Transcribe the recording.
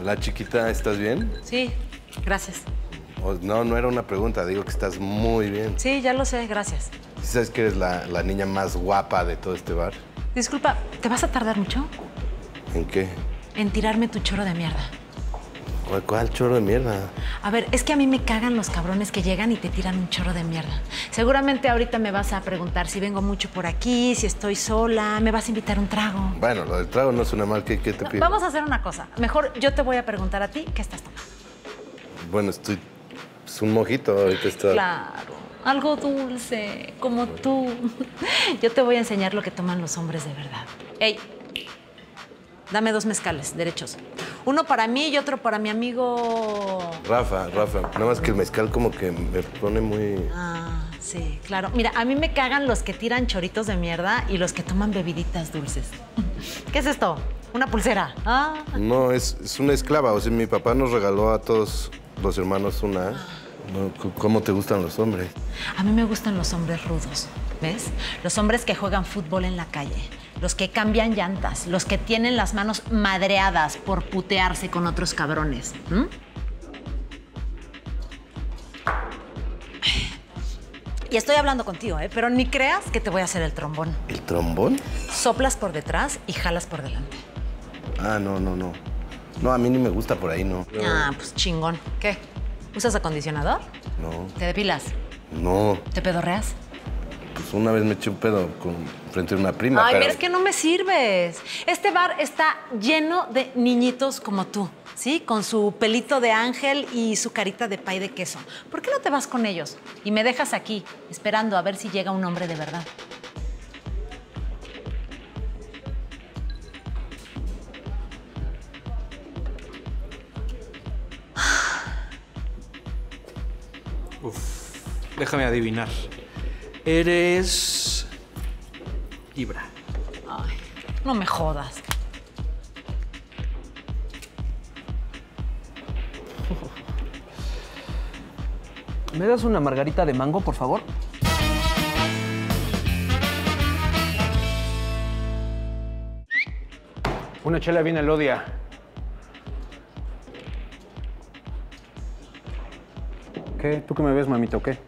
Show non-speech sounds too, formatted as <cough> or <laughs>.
Hola, chiquita, ¿estás bien? Sí, gracias. No, no era una pregunta, digo que estás muy bien. Sí, ya lo sé, gracias. ¿Sí ¿Sabes que eres la, la niña más guapa de todo este bar? Disculpa, ¿te vas a tardar mucho ¿En qué? en tirarme tu choro de mierda? ¿Cuál, cuál chorro de mierda? A ver, es que a mí me cagan los cabrones que llegan y te tiran un chorro de mierda. Seguramente ahorita me vas a preguntar si vengo mucho por aquí, si estoy sola, me vas a invitar un trago. Bueno, lo del trago no suena mal. ¿Qué, qué te No, pido? vamos a hacer una cosa. Mejor yo te voy a preguntar a ti qué estás tomando. Bueno, estoy... Es un mojito, ahorita está... Claro, algo dulce, como tú. <laughs> Yo te voy a enseñar lo que toman los hombres de verdad. Ey, dame dos mezcales, derechos. Uno para mí y otro para mi amigo. Rafa, Rafa. Nada más que el mezcal como que me pone muy... Ah, sí, claro. Mira, a mí me cagan los que tiran choritos de mierda y los que toman bebiditas dulces. <laughs> ¿Qué es esto? ¿Una pulsera? Ah. No, es, es una esclava. O sea, mi papá nos regaló a todos los hermanos una... ¿Cómo te gustan los hombres? A mí me gustan los hombres rudos, ¿ves? Los hombres que juegan fútbol en la calle, los que cambian llantas, los que tienen las manos madreadas por putearse con otros cabrones. Y estoy hablando contigo, ¿eh? Pero ni creas que te voy a hacer el trombón. ¿El trombón? Soplas por detrás y jalas por delante. Ah, no, no, no. No, a mí ni me gusta por ahí, no. Ah, pues chingón. ¿Qué? ¿Usas acondicionador? No, ¿Te depilas? no. ¿Te pedorreas? Pues una vez me eché un pedo con, frente a una prima, Ay, pero... es que no me sirves. Este bar está lleno de niñitos como tú, ¿sí? Con su pelito de ángel y su carita de pay de queso. ¿Por qué no te vas con ellos y me dejas aquí esperando a ver si llega un hombre de verdad? Déjame adivinar. Eres. Ibra. Ay, no me jodas. ¿Me das una margarita de mango, por favor? Una chela bien elodia. ¿Qué? ¿Tú qué me ves, mamita, o qué?